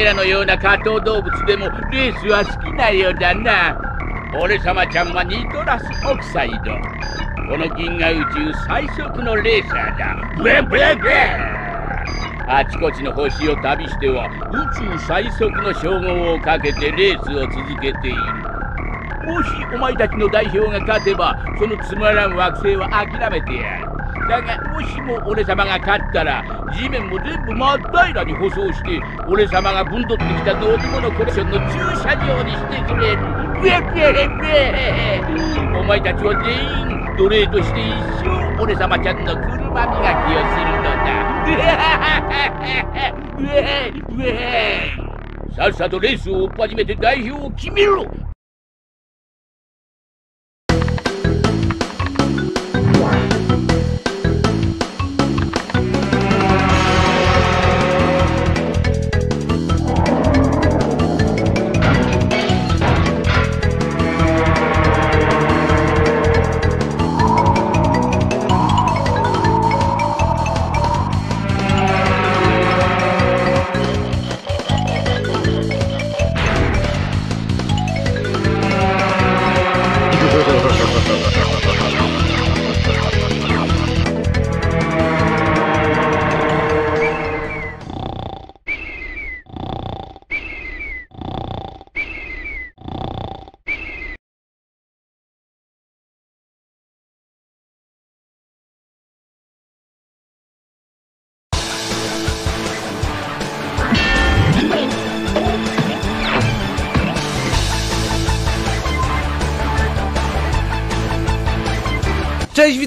前らのような下等動物でもレースは好きなようだな。俺様ちゃんはニトラスオキサイドこの銀河宇宙最速のレーサーだ。ブレブレブレあちこちの星を旅しては宇宙最速の称号をかけてレースを続けている。もしお前たちの代表が勝てばそのつまらん惑星は諦めてやる。だがもしも俺様が勝ったら地面も全部真っ平らに舗装して俺様が分取ってきた乗り物コレクションの駐車場にしてくれ。るブエブエブエお前たちは全員奴隷として一生俺様ちゃんの車磨きをするのだ。うえうえさっさとレースを追っ始めて代表を決めろ。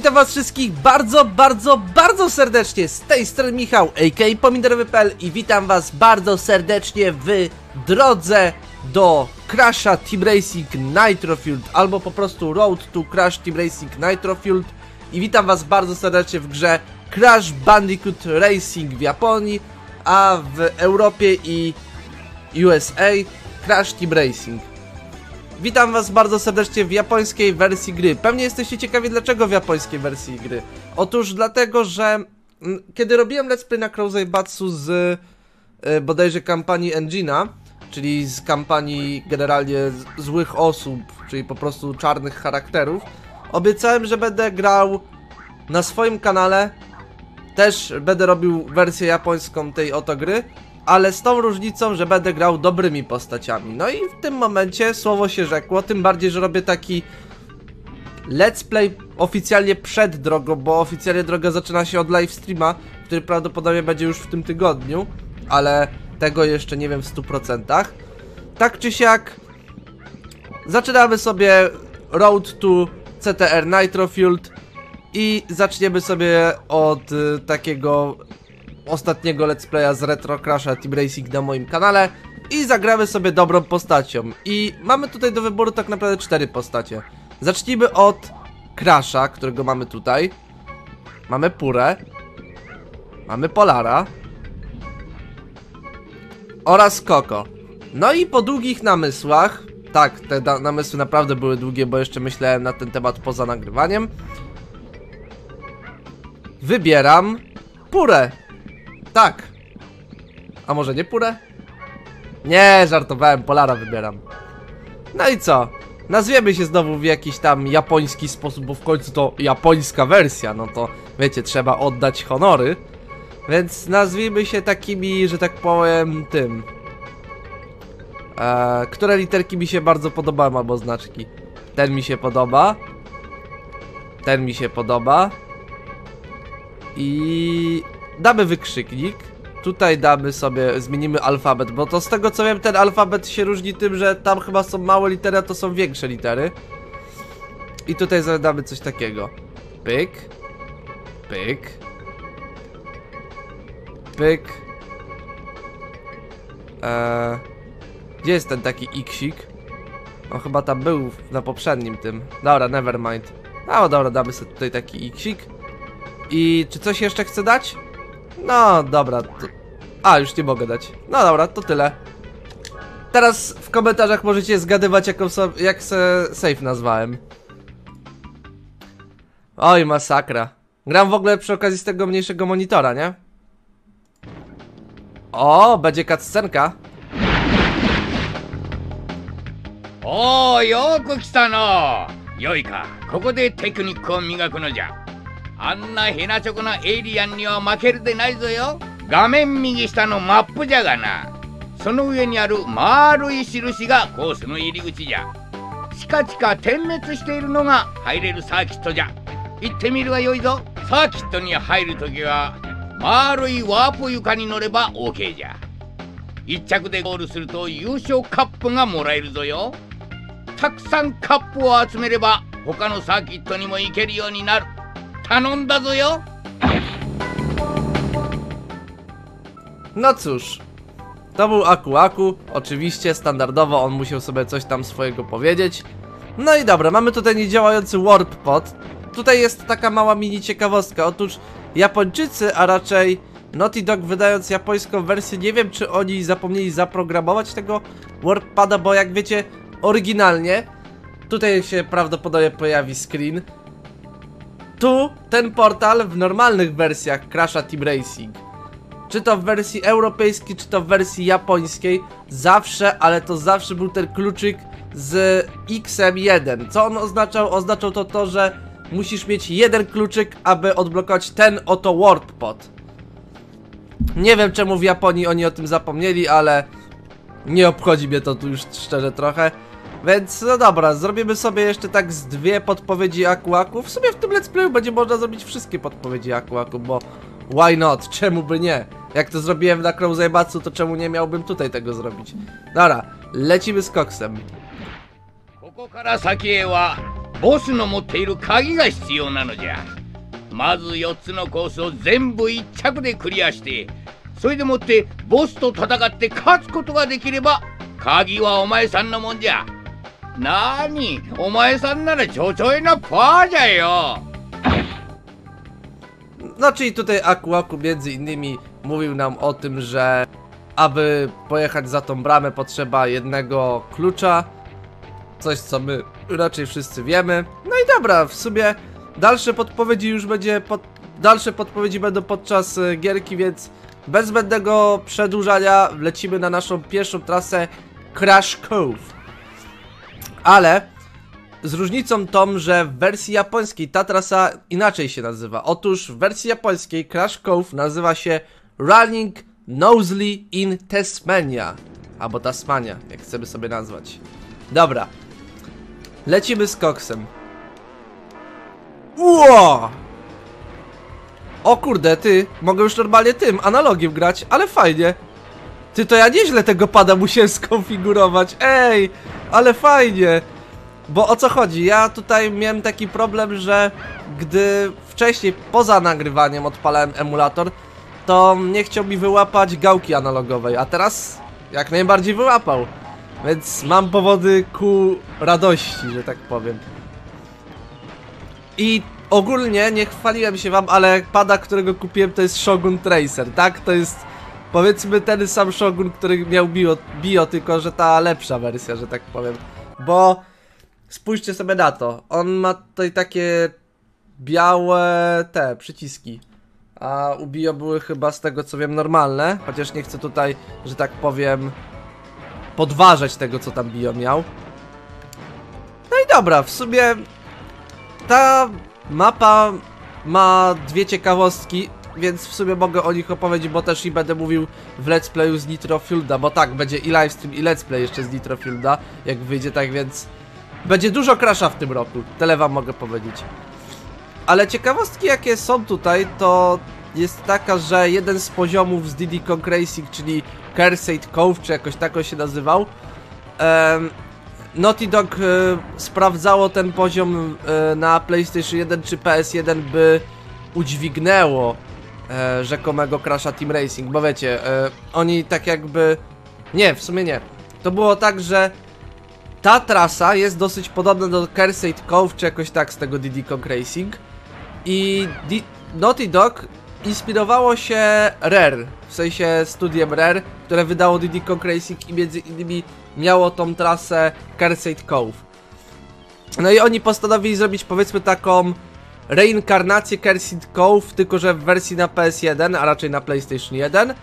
Witam was wszystkich bardzo, bardzo, bardzo serdecznie z tej strony Michał, a.k.a. Pomidorowy.pl i witam was bardzo serdecznie w drodze do Crasha Team Racing Nitrofield albo po prostu Road to Crash Team Racing Nitrofield i witam was bardzo serdecznie w grze Crash Bandicoot Racing w Japonii, a w Europie i USA Crash Team Racing. Witam was bardzo serdecznie w japońskiej wersji gry. Pewnie jesteście ciekawi dlaczego w japońskiej wersji gry. Otóż dlatego, że mm, kiedy robiłem let's play na Crozei Batsu z y, bodajże kampanii Engina, czyli z kampanii generalnie złych osób, czyli po prostu czarnych charakterów, obiecałem, że będę grał na swoim kanale też będę robił wersję japońską tej oto gry, ale z tą różnicą, że będę grał dobrymi postaciami. No i w tym momencie słowo się rzekło, tym bardziej, że robię taki let's play oficjalnie przed drogą, bo oficjalnie droga zaczyna się od live streama, który prawdopodobnie będzie już w tym tygodniu, ale tego jeszcze nie wiem w 100%. Tak czy siak, zaczynamy sobie Road to CTR Nitrofield i zaczniemy sobie od y, takiego ostatniego let's playa z Retro Crasha Team Racing na moim kanale i zagramy sobie dobrą postacią. I mamy tutaj do wyboru tak naprawdę cztery postacie. Zacznijmy od Crasha, którego mamy tutaj. Mamy Purę. Mamy Polara. Oraz Koko. No i po długich namysłach, tak, te namysły naprawdę były długie, bo jeszcze myślałem na ten temat poza nagrywaniem. Wybieram Purę. Tak. A może nie Purę? Nie, żartowałem, Polara wybieram. No i co? Nazwiemy się znowu w jakiś tam japoński sposób, bo w końcu to japońska wersja, no to wiecie, trzeba oddać honory. Więc nazwijmy się takimi, że tak powiem, tym. Eee, które literki mi się bardzo podobają, albo znaczki? Ten mi się podoba. Ten mi się podoba. I damy wykrzyknik. Tutaj damy sobie, zmienimy alfabet, bo to z tego co wiem, ten alfabet się różni tym, że tam chyba są małe litery, a to są większe litery. I tutaj zadamy coś takiego. Pyk. Pyk. Pyk. Eee, gdzie jest ten taki iksik? On chyba tam był na poprzednim tym. Dobra, never mind. No dobra, damy sobie tutaj taki iksik. I czy coś jeszcze chcę dać? No dobra. To... A, już nie mogę dać. No dobra, to tyle. Teraz w komentarzach możecie zgadywać, jaką so, jak se save nazwałem. Oj, masakra. Gram w ogóle przy okazji z tego mniejszego monitora, nie? O, będzie cutscenka. おおよく来たのよいかここでテクニックを磨くのじゃ あんなヘナチョコなエイリアンには負けるでないぞよ。画面右下のマップじゃがな。その上にある丸い印がコースの入り口じゃ。チカチカ点滅しているのが入れるサーキットじゃ。行ってみるがよいぞ。サーキットに入るときは丸いワープ床に乗れば OK じゃ。1着でゴールすると優勝カップがもらえるぞよ。たくさんカップを集めれば他のサーキットにも行けるようになる。頼んだぞよ No cóż, to był Aku Aku, oczywiście standardowo on musiał sobie coś tam swojego powiedzieć. No i dobra, mamy tutaj niedziałający warp pod. Tutaj jest taka mała mini ciekawostka, otóż Japończycy, a raczej Naughty Dog wydając japońską wersję, nie wiem czy oni zapomnieli zaprogramować tego warp pada, bo jak wiecie, oryginalnie, tutaj się prawdopodobnie pojawi screen, tu ten portal w normalnych wersjach Crasha Team Racing czy to w wersji europejskiej, czy to w wersji japońskiej, zawsze, ale to zawsze był ten kluczyk z XM1. Co on oznaczał? Oznaczał to to, że musisz mieć jeden kluczyk, aby odblokować ten oto warp pod. Nie wiem czemu w Japonii oni o tym zapomnieli, ale nie obchodzi mnie to tu już szczerze trochę. Więc no dobra, zrobimy sobie jeszcze tak z dwie podpowiedzi Akuaku. W sumie w tym let's playu będzie można zrobić wszystkie podpowiedzi Akuaku, bo why not? Czemu by nie? Jak to zrobiłem na Krausebatsu, to czemu nie miałbym tutaj tego zrobić? Dobra, lecimy z koksem. ここから先へはボスの持っている鍵が必要なのじゃまず4つのコースを全部1着でクリアしてそれでもってボスと戦って勝つことができれば鍵はお前さんのもんじゃ なにお前さんならちょちょいなパーじゃよ No, czyli tutaj Aku Aku między innymi mówił nam o tym, że aby pojechać za tą bramę potrzeba jednego klucza. Coś, co my raczej wszyscy wiemy. No i dobra, w sumie dalsze podpowiedzi już będzie pod... Dalsze podpowiedzi będą podczas e, gierki, więc bez zbędnego przedłużania lecimy na naszą pierwszą trasę Crash Cove. Ale z różnicą tą, że w wersji japońskiej ta trasa inaczej się nazywa. Otóż w wersji japońskiej Crash Cove nazywa się Running Nosley in Tasmania. Albo Tasmania, jak chcemy sobie nazwać. Dobra. Lecimy z koksem. Ło! O kurde, ty, mogę już normalnie tym, analogiem grać, ale fajnie. Ty, to ja nieźle tego pada musiałem skonfigurować, ej, ale fajnie. Bo o co chodzi? Ja tutaj miałem taki problem, że gdy wcześniej poza nagrywaniem odpalałem emulator, to nie chciał mi wyłapać gałki analogowej, a teraz jak najbardziej wyłapał. Więc mam powody ku radości, że tak powiem. I ogólnie nie chwaliłem się wam, ale pada, którego kupiłem to jest Shogun Tracer, tak? To jest powiedzmy ten sam Shogun, który miał bio, bio tylko że ta lepsza wersja, że tak powiem. Bo spójrzcie sobie na to. On ma tutaj takie białe te przyciski. A u Bio były chyba z tego co wiem normalne. Chociaż nie chcę tutaj, że tak powiem, podważać tego co tam Bio miał. No i dobra, w sumie ta mapa ma dwie ciekawostki, więc w sumie mogę o nich opowiedzieć, bo też i będę mówił w Let's Playu z Nitro Fuelda, bo tak, będzie i livestream i Let's Play jeszcze z Nitro Fuelda, jak wyjdzie, tak więc będzie dużo crasha w tym roku, tyle wam mogę powiedzieć. Ale ciekawostki jakie są tutaj, to jest taka, że jeden z poziomów z Diddy Kong Racing, czyli Kersate Cove, czy jakoś tak się nazywał, Naughty Dog e, sprawdzało ten poziom e, na PlayStation 1 czy PS1, by udźwignęło e, rzekomego Crasha Team Racing, bo wiecie, e, oni tak jakby... Nie, w sumie nie. To było tak, że ta trasa jest dosyć podobna do Kersate Cove, czy jakoś tak z tego Diddy Kong Racing i Di Naughty Dog inspirowało się Rare, w sensie studiem Rare, które wydało Diddy Kong Racing i między innymi miało tą trasę Kersate Cove. No i oni postanowili zrobić powiedzmy taką reinkarnację Kersate Cove, tylko że w wersji na PS1, a raczej na PlayStation 1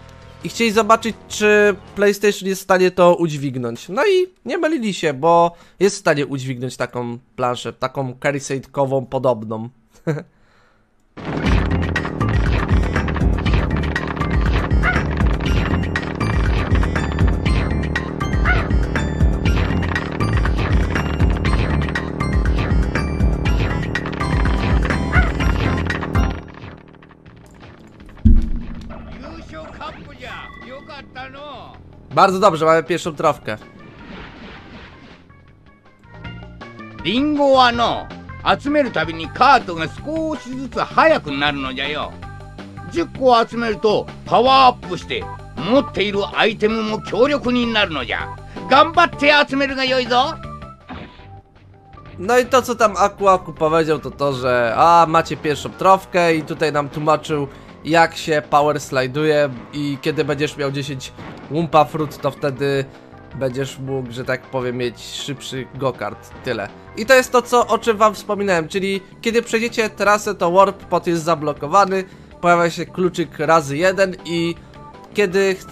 i chcieli zobaczyć, czy PlayStation jest w stanie to udźwignąć. No i nie mylili się, bo jest w stanie udźwignąć taką planszę, taką Kersate-kową podobną. Bardzo dobrze, mamy pierwszą trofkę. リンゴはの集めるたびにカートが少しずつ速くなるのじゃよ10個集めるとパワーアップして持っているアイテムも強力になるのじゃ頑張って集めるがよいぞ No i to co tam Aku Aku powiedział to to, że a macie pierwszą trofkę i tutaj nam tłumaczył jak się power slajduje i kiedy będziesz miał 10 Wumpa Fruit to wtedy będziesz mógł, że tak powiem, mieć szybszy go-kart. Tyle. I to jest to, co, o czym wam wspominałem, czyli kiedy przejdziecie trasę, to warp pot jest zablokowany, pojawia się kluczyk razy jeden i kiedy ch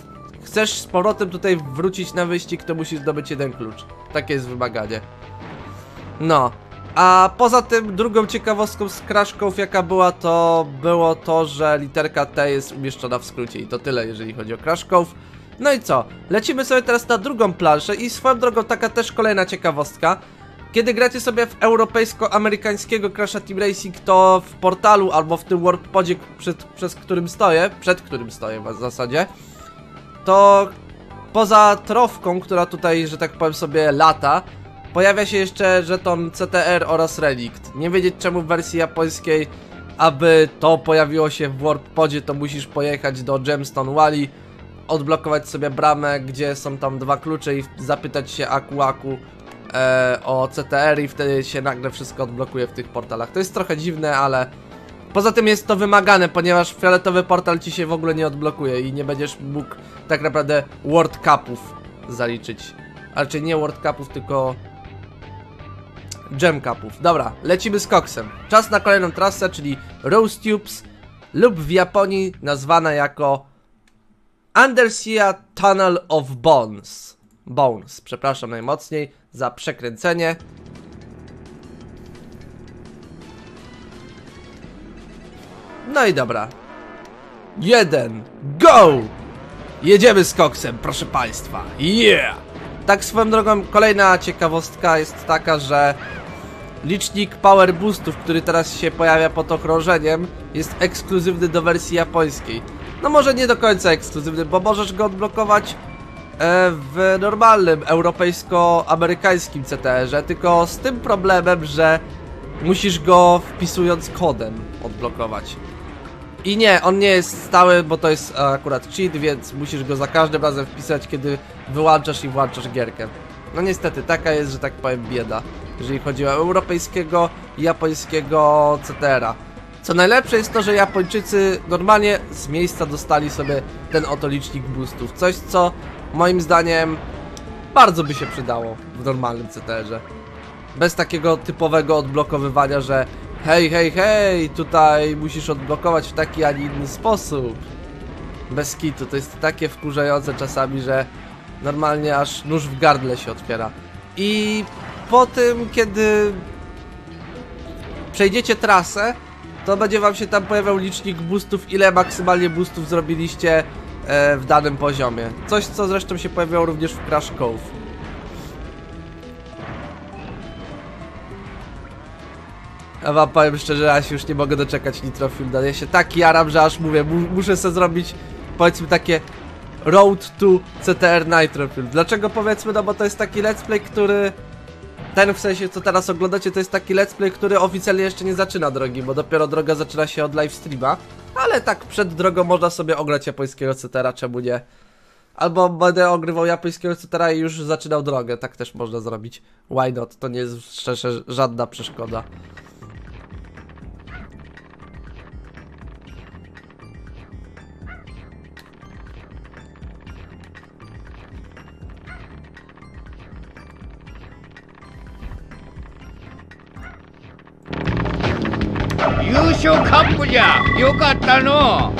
chcesz z powrotem tutaj wrócić na wyścig, to musisz zdobyć jeden klucz. Takie jest wymaganie. No. A poza tym drugą ciekawostką z Cove jaka była to było to, że literka T jest umieszczona w skrócie i to tyle jeżeli chodzi o Cove. No i co? Lecimy sobie teraz na drugą planszę i swoją drogą taka też kolejna ciekawostka. Kiedy gracie sobie w europejsko-amerykańskiego Crasha Team Racing, to w portalu albo w tym Warp Podzie, przed, przez którym stoję, przed którym stoję w zasadzie, to poza trofką, która tutaj, że tak powiem sobie, lata, pojawia się jeszcze żeton CTR oraz Relikt. Nie wiedzieć czemu w wersji japońskiej, aby to pojawiło się w Warp Podzie, to musisz pojechać do Gemstone Wally, odblokować sobie bramę, gdzie są tam dwa klucze i zapytać się Aku Aku e, o CTR i wtedy się nagle wszystko odblokuje w tych portalach. To jest trochę dziwne, ale poza tym jest to wymagane, ponieważ fioletowy portal ci się w ogóle nie odblokuje i nie będziesz mógł tak naprawdę World Cupów zaliczyć. Ale czy nie World Cupów, tylko Gem Cupów. Dobra, lecimy z koksem. Czas na kolejną trasę, czyli Rose Tubes lub w Japonii nazwana jako Undersea Tunnel of Bones. Bones, przepraszam najmocniej za przekręcenie. No i dobra. Jeden, go! Jedziemy z koksem, proszę państwa. Yeah! Tak swoją drogą, kolejna ciekawostka jest taka, że licznik power boostów, który teraz się pojawia pod okrążeniem, jest ekskluzywny do wersji japońskiej. No może nie do końca ekskluzywny, bo możesz go odblokować e, w normalnym europejsko-amerykańskim CTR-ze, tylko z tym problemem, że musisz go wpisując kodem odblokować. I nie, on nie jest stały, bo to jest akurat cheat, więc musisz go za każdym razem wpisać, kiedy wyłączasz i włączasz gierkę. No niestety, taka jest, że tak powiem, bieda, jeżeli chodzi o europejskiego i japońskiego CTR-a. Co najlepsze jest to, że Japończycy normalnie z miejsca dostali sobie ten oto licznik boostów. Coś, co moim zdaniem bardzo by się przydało w normalnym CTR-ze. Bez takiego typowego odblokowywania, że hej, hej, hej, tutaj musisz odblokować w taki, a nie inny sposób. Bez kitu, to jest takie wkurzające czasami, że normalnie aż nóż w gardle się otwiera. I po tym, kiedy przejdziecie trasę, to będzie wam się tam pojawiał licznik boostów, ile maksymalnie boostów zrobiliście e, w danym poziomie. Coś, co zresztą się pojawiało również w Crash Cove. Ja wam powiem szczerze, ja się już nie mogę doczekać Nitro Fielda. Ja się tak jaram, że aż mówię, mu muszę sobie zrobić powiedzmy takie Road to CTR Nitro Field. Dlaczego powiedzmy? No bo to jest taki let's play, który ten w sensie co teraz oglądacie to jest taki let's play, który oficjalnie jeszcze nie zaczyna drogi, bo dopiero droga zaczyna się od live streama. Ale tak przed drogą można sobie ograć japońskiego CTR, czemu nie? Albo będę ogrywał japońskiego CTR i już zaczynał drogę, tak też można zrobić. Why not? To nie jest szczerze żadna przeszkoda. 優勝カップじゃ。よかったの。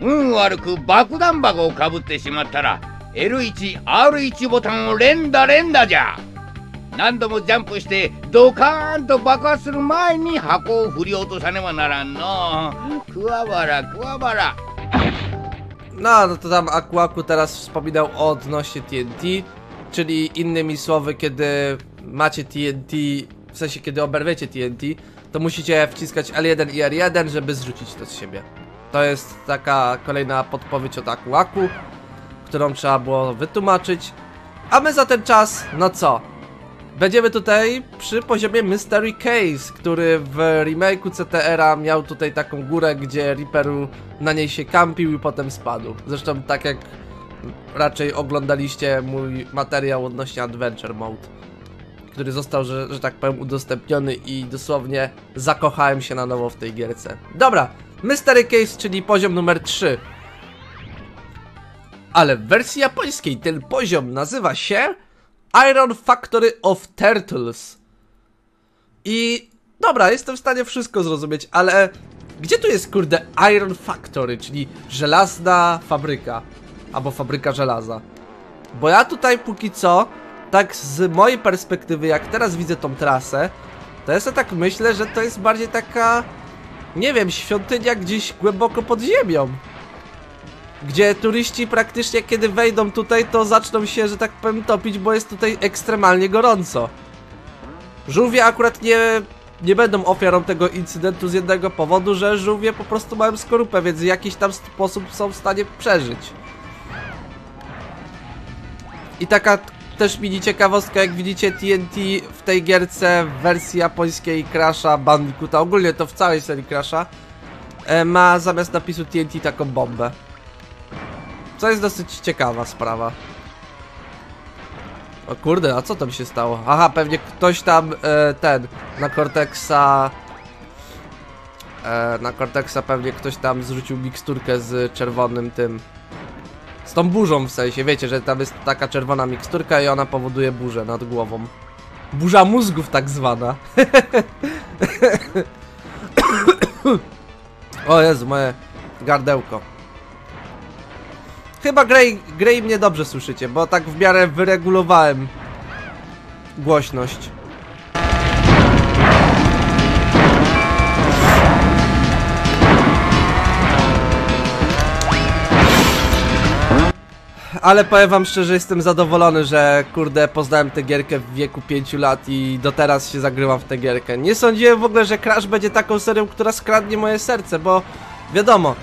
運悪く爆弾箱をかぶってしまったら L1R1 ボタンを連打連打じゃ。何度もジャンプしてドカーンと爆発する前に箱を振り落とさねばならんの。桑原桑原 No, no to tam Akuaku teraz wspominał o odnośnie TNT, czyli innymi słowy, kiedy macie TNT, w sensie kiedy oberwiecie TNT, to musicie wciskać L1 i R1, żeby zrzucić to z siebie. To jest taka kolejna podpowiedź od Akuaku, którą trzeba było wytłumaczyć. A my za ten czas, no co? Będziemy tutaj przy poziomie Mystery Case, który w remake'u CTR-a miał tutaj taką górę, gdzie Reaperu na niej się kampił i potem spadł. Zresztą tak jak raczej oglądaliście mój materiał odnośnie Adventure Mode, który został, że, że tak powiem, udostępniony i dosłownie zakochałem się na nowo w tej gierce. Dobra, Mystery Case, czyli poziom numer 3. Ale w wersji japońskiej ten poziom nazywa się Iron Factory of Turtles. I dobra, jestem w stanie wszystko zrozumieć, ale gdzie tu jest kurde Iron Factory, czyli żelazna fabryka albo fabryka żelaza? Bo ja tutaj póki co, tak z mojej perspektywy, jak teraz widzę tą trasę, to ja sobie tak myślę, że to jest bardziej taka, nie wiem, świątynia gdzieś głęboko pod ziemią gdzie turyści praktycznie kiedy wejdą tutaj, to zaczną się, że tak powiem, topić, bo jest tutaj ekstremalnie gorąco. Żółwie akurat nie, nie będą ofiarą tego incydentu z jednego powodu, że żółwie po prostu mają skorupę, więc w jakiś tam sposób są w stanie przeżyć. I taka też mini ciekawostka, jak widzicie TNT w tej gierce w wersji japońskiej Crasha Bandicoota, ogólnie to w całej serii Crasha, e, ma zamiast napisu TNT taką bombę. Co jest dosyć ciekawa sprawa. O kurde, a co tam się stało? Aha, pewnie ktoś tam e, ten na Cortexa. E, na Cortexa pewnie ktoś tam zrzucił miksturkę z czerwonym tym. Z tą burzą w sensie, wiecie, że tam jest taka czerwona miksturka i ona powoduje burzę nad głową. Burza mózgów tak zwana. o Jezu, moje gardełko. Chyba Grey, Grey mnie dobrze słyszycie, bo tak w miarę wyregulowałem głośność. Ale powiem wam szczerze, jestem zadowolony, że kurde poznałem tę gierkę w wieku 5 lat i do teraz się zagrywam w tę gierkę. Nie sądziłem w ogóle, że Crash będzie taką serią, która skradnie moje serce, bo wiadomo,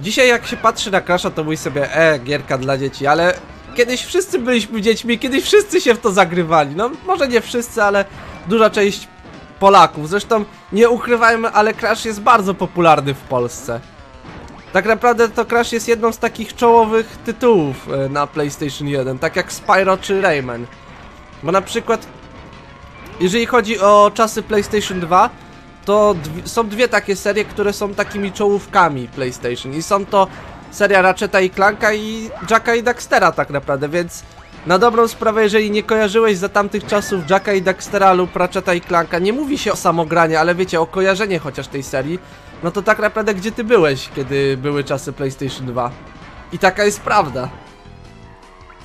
Dzisiaj jak się patrzy na Crash'a to mówi sobie, e, gierka dla dzieci, ale kiedyś wszyscy byliśmy dziećmi, kiedyś wszyscy się w to zagrywali. No może nie wszyscy, ale duża część Polaków. Zresztą nie ukrywajmy, ale Crash jest bardzo popularny w Polsce. Tak naprawdę to Crash jest jedną z takich czołowych tytułów e, na PlayStation 1, tak jak Spyro czy Rayman. Bo na przykład, jeżeli chodzi o czasy PlayStation 2, to dw są dwie takie serie, które są takimi czołówkami PlayStation i są to seria Ratcheta i Clanka i Jacka i Daxtera tak naprawdę, więc na dobrą sprawę, jeżeli nie kojarzyłeś za tamtych czasów Jacka i Daxtera lub Ratcheta i Clanka, nie mówi się o samogranie, ale wiecie, o kojarzenie chociaż tej serii, no to tak naprawdę gdzie ty byłeś, kiedy były czasy PlayStation 2? I taka jest prawda.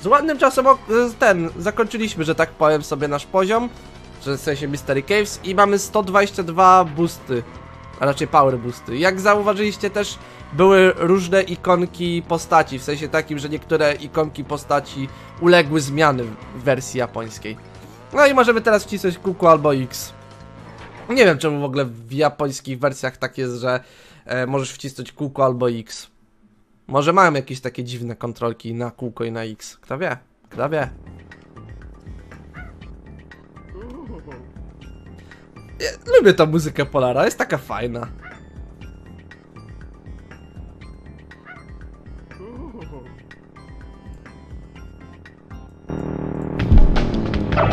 Z ładnym czasem ok- ten, zakończyliśmy, że tak powiem sobie nasz poziom, że w sensie Mystery Caves i mamy 122 boosty, a raczej power boosty. Jak zauważyliście też były różne ikonki postaci, w sensie takim, że niektóre ikonki postaci uległy zmiany w wersji japońskiej. No i możemy teraz wcisnąć kuku albo X. Nie wiem, czemu w ogóle w japońskich wersjach tak jest, że e, możesz wcisnąć kółko albo X. Może mają jakieś takie dziwne kontrolki na kółko i na X. Kto wie? Kto wie? Ja, lubię tą muzykę Polara, jest taka fajna.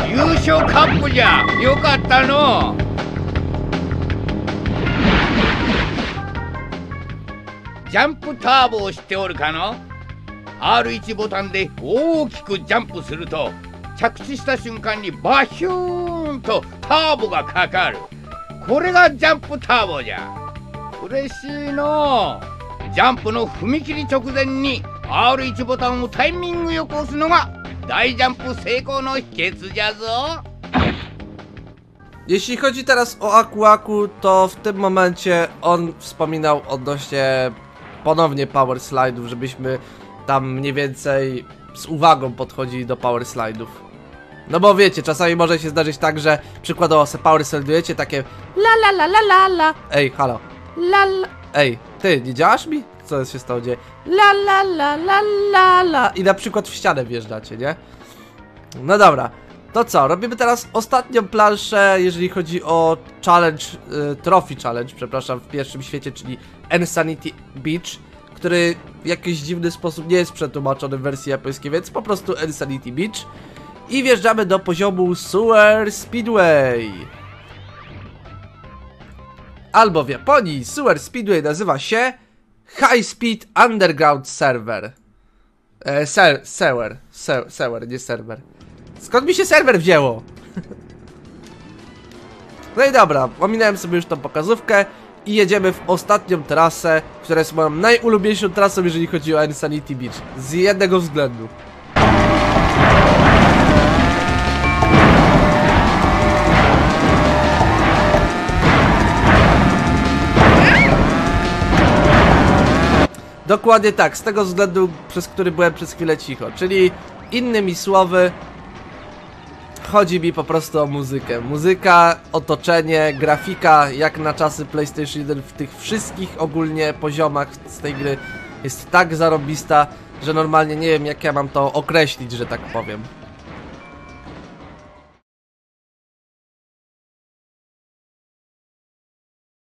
Yusho Kapuja! Yokatta no! ジャンプターボを知っておるかの？R1 ボタンで大きくジャンプすると着地した瞬間にバヒューンとターボがかかる。これがジャンプターボじゃ。嬉しいの。ジャンプの踏切直前に R1 ボタンをタイミングよく押すのが大ジャンプ成功の秘訣じゃぞ。Jeśli chodzi teraz o Aku Aku, to w tym momencie on wspominał odnośnie ponownie power slide'ów, żebyśmy tam mniej więcej z uwagą podchodzili do power slide'ów. No bo wiecie, czasami może się zdarzyć tak, że przykładowo se power slidujecie takie la la la la la la Ej, halo. La la Ej, ty, nie działasz mi? Co się stało dzieje? La la la la la la I na przykład w ścianę wjeżdżacie, nie? No dobra, to co? Robimy teraz ostatnią planszę, jeżeli chodzi o challenge, y, trophy challenge, przepraszam, w pierwszym świecie, czyli Insanity Beach, który w jakiś dziwny sposób nie jest przetłumaczony w wersji japońskiej, więc po prostu Insanity Beach. I wjeżdżamy do poziomu Sewer Speedway. Albo w Japonii Sewer Speedway nazywa się High Speed Underground Server. E, sewer, se, sewer, nie serwer. Skąd mi się serwer wzięło? No i dobra, ominąłem sobie już tą pokazówkę i jedziemy w ostatnią trasę, która jest moją najulubieńszą trasą, jeżeli chodzi o Insanity Beach. Z jednego względu. Dokładnie tak, z tego względu, przez który byłem przez chwilę cicho, czyli innymi słowy, chodzi mi po prostu o muzykę. Muzyka, otoczenie, grafika, jak na czasy PlayStation 1 w tych wszystkich ogólnie poziomach z tej gry jest tak zarobista, że normalnie nie wiem jak ja mam to określić, że tak powiem.